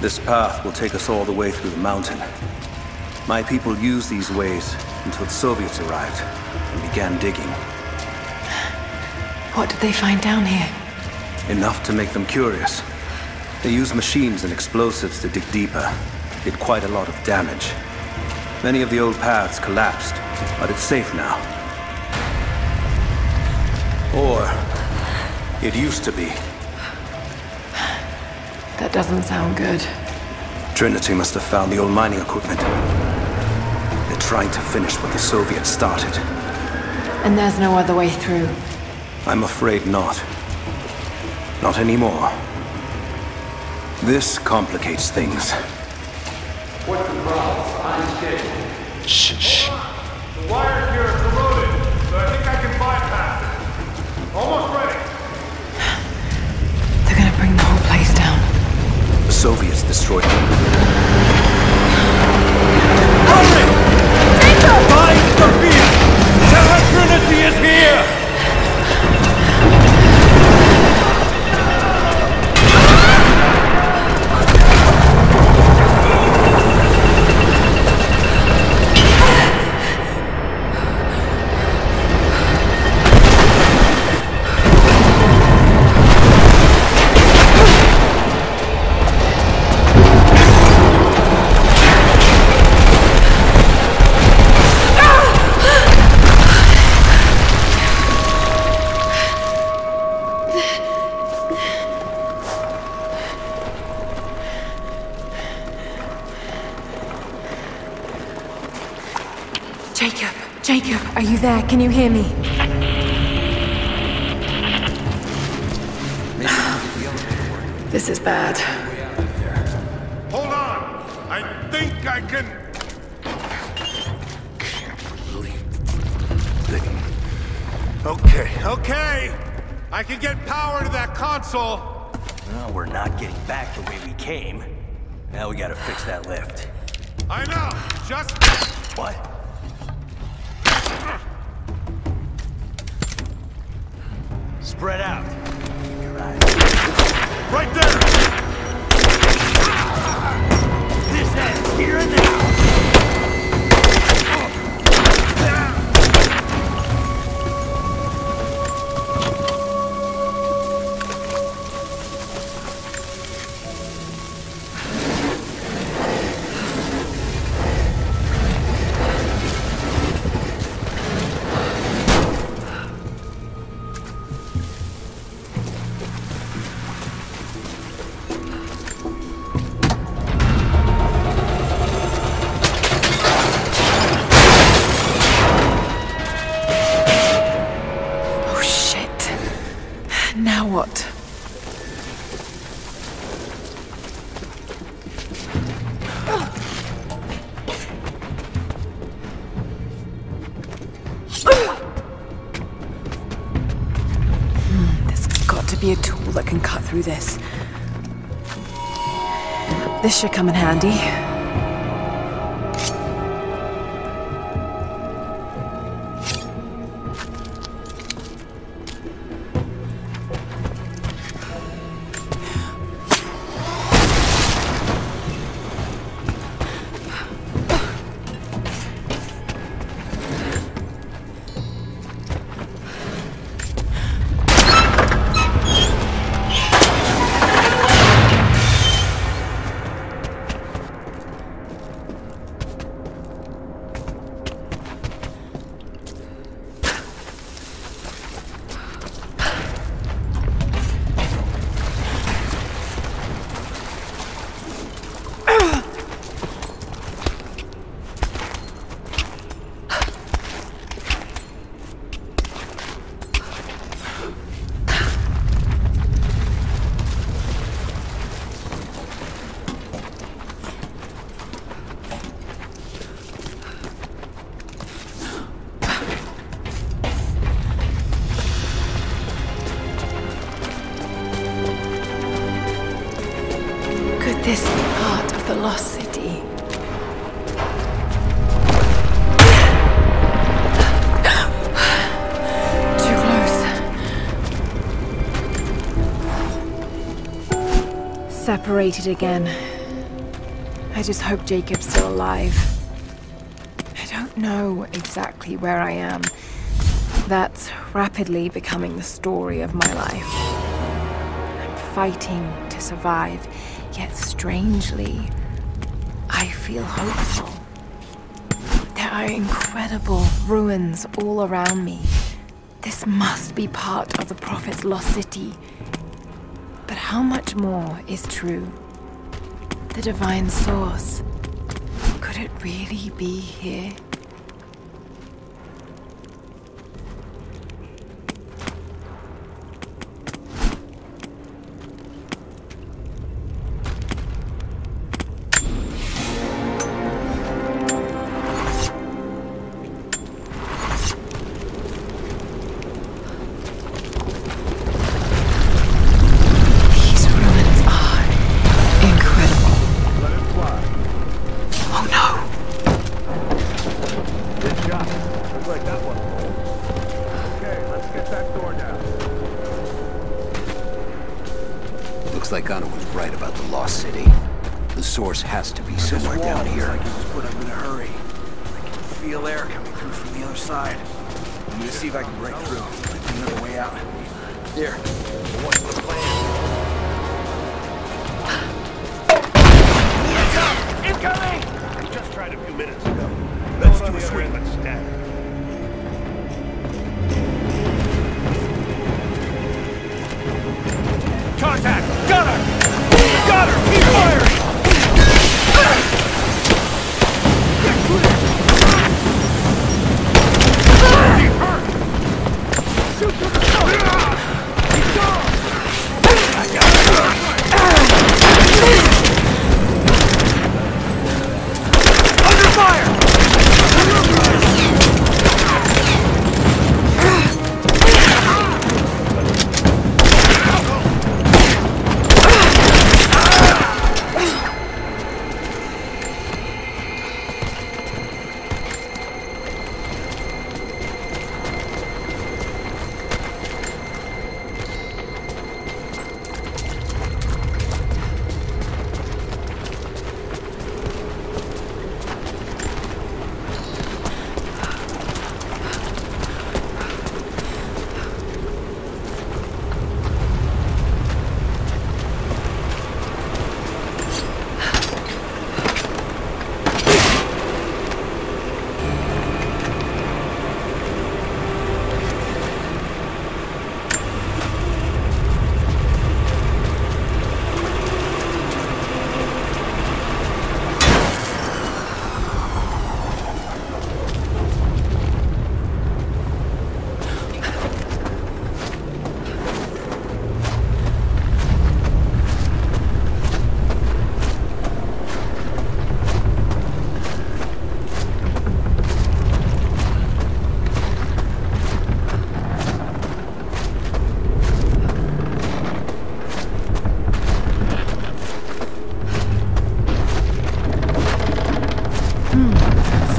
This path will take us all the way through the mountain. My people used these ways until the Soviets arrived and began digging. What did they find down here? Enough to make them curious. They used machines and explosives to dig deeper. Did quite a lot of damage. Many of the old paths collapsed, but it's safe now. Or, it used to be. That doesn't sound good. Trinity must have found the old mining equipment. They're trying to finish what the Soviets started. And there's no other way through. I'm afraid not. Not anymore. This complicates things. What's the problem? Behind schedule. Shh, shh. The wires here are corroded, but I think I can bypass it. Almost Soviets destroyed them. Hurry! Find Sophia! Tell her Trinity is here! Jacob! Jacob, are you there? Can you hear me? This is bad. Hold on! I think I can... Okay, okay! I can get power to that console! Well, we're not getting back the way we came. Now we gotta fix that lift. I know! Just... What? What? Hmm, There's got to be a tool that can cut through this. This should come in handy. our city. Too close. Separated again. I just hope Jacob's still alive. I don't know exactly where I am. That's rapidly becoming the story of my life. I'm fighting to survive, yet strangely, I feel hopeful. There are incredible ruins all around me. This must be part of the Prophet's lost city. But how much more is true? The divine source. Could it really be here?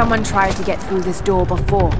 Someone tried to get through this door before.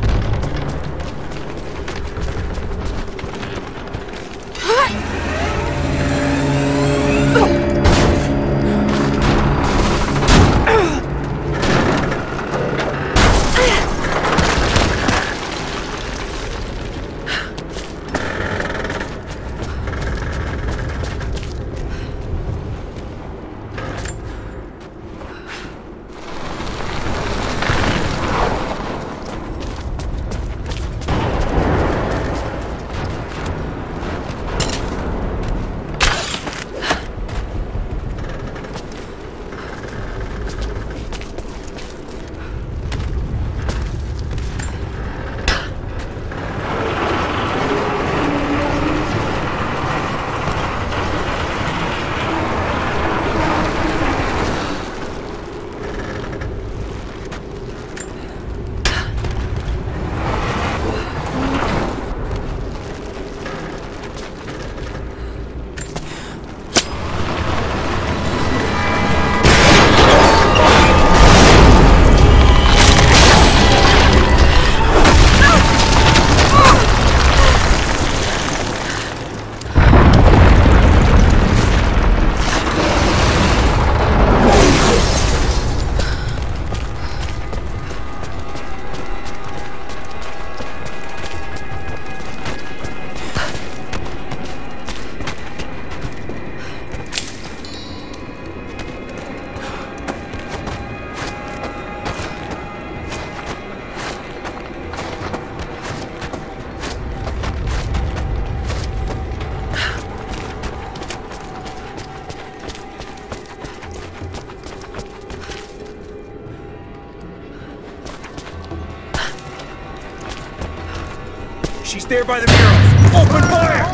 there by the murals. Open fire!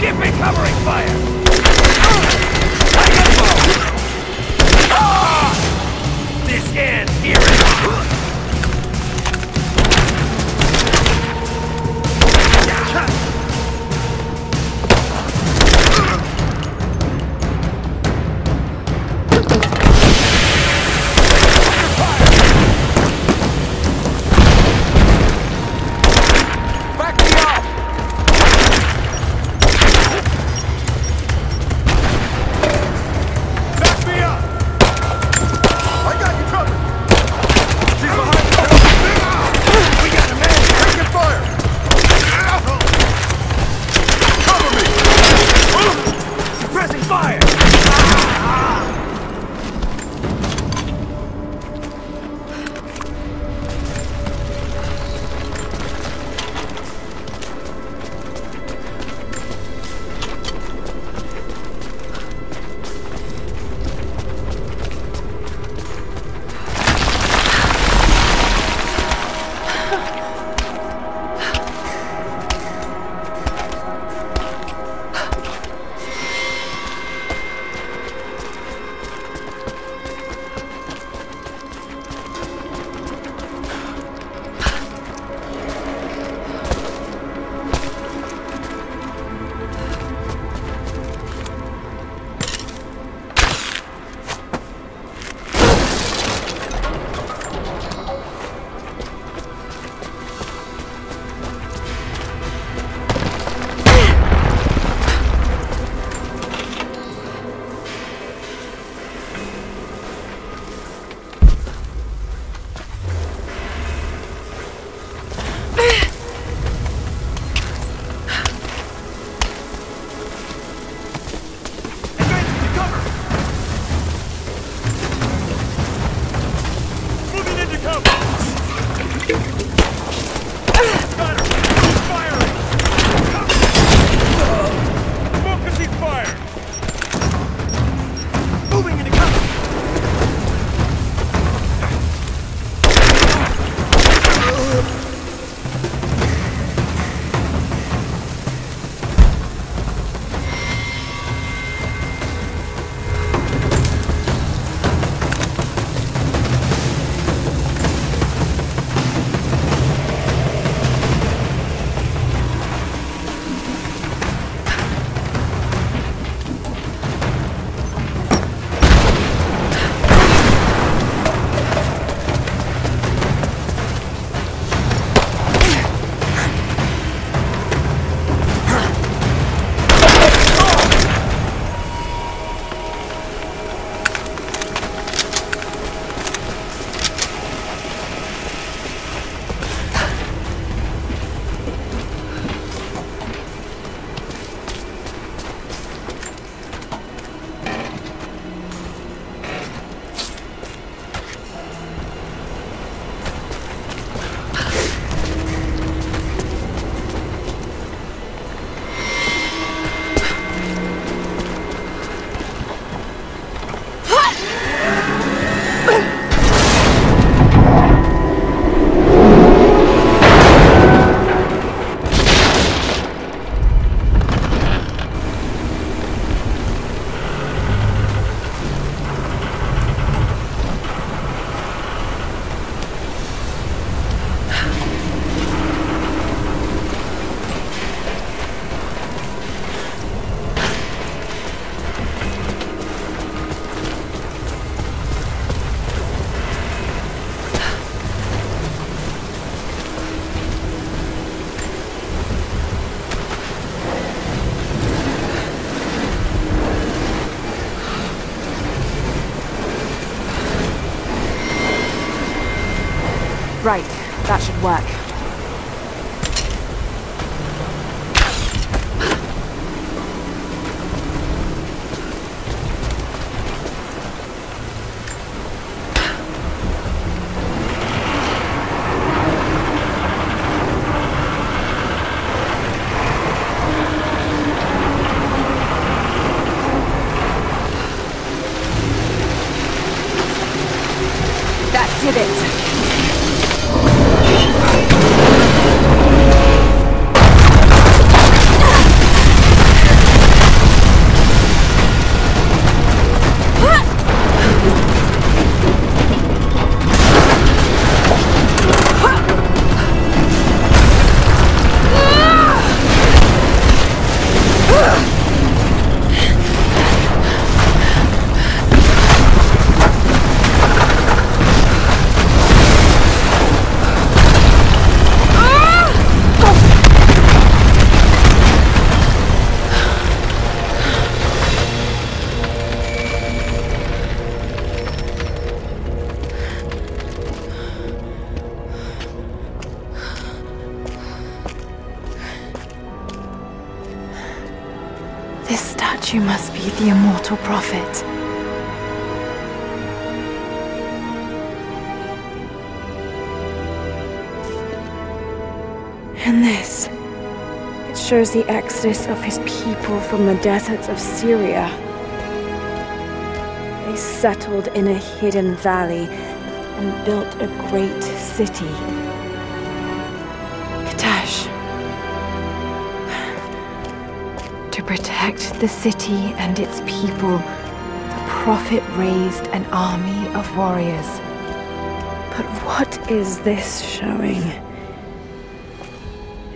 Give me covering fire! work. Immortal prophet. And this. It shows the exodus of his people from the deserts of Syria. They settled in a hidden valley and built a great city. To protect the city and its people, the Prophet raised an army of warriors. But what is this showing?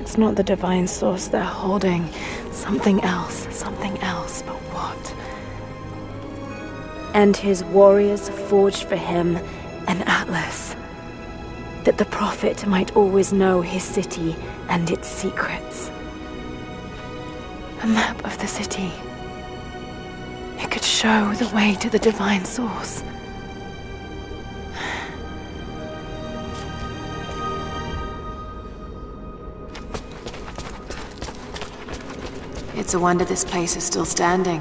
It's not the divine source they're holding. Something else, something else, but what? And his warriors forged for him an atlas. That the Prophet might always know his city and its secrets. A map of the city. It could show the way to the divine source. It's a wonder this place is still standing.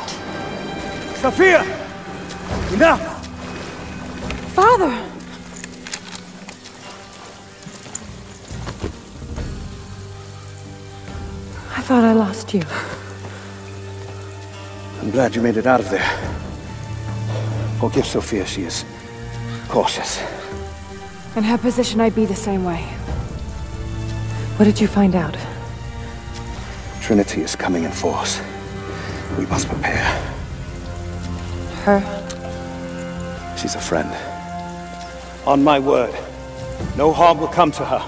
Sophia! Enough! Father! I thought I lost you. I'm glad you made it out of there. Forgive Sophia, she is cautious. In her position, I'd be the same way. What did you find out? Trinity is coming in force. We must prepare. Her? She's a friend. On my word, no harm will come to her.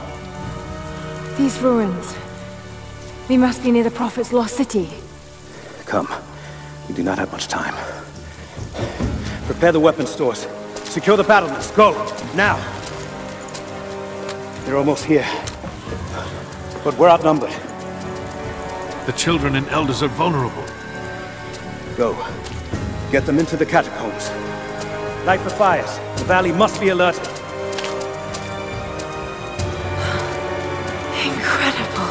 These ruins. We must be near the Prophet's lost city. Come. We do not have much time. Prepare the weapon stores. Secure the battlements. Go! Now! They're almost here. But we're outnumbered. The children and elders are vulnerable. Go. Get them into the catacombs. Light the fires. The valley must be alerted. Incredible.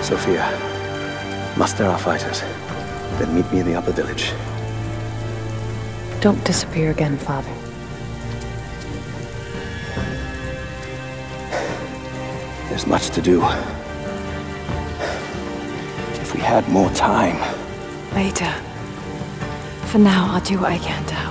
Sophia, muster our fighters. Then meet me in the upper village. Don't disappear again, Father. There's much to do we had more time. Later. For now, I'll do what I can to help.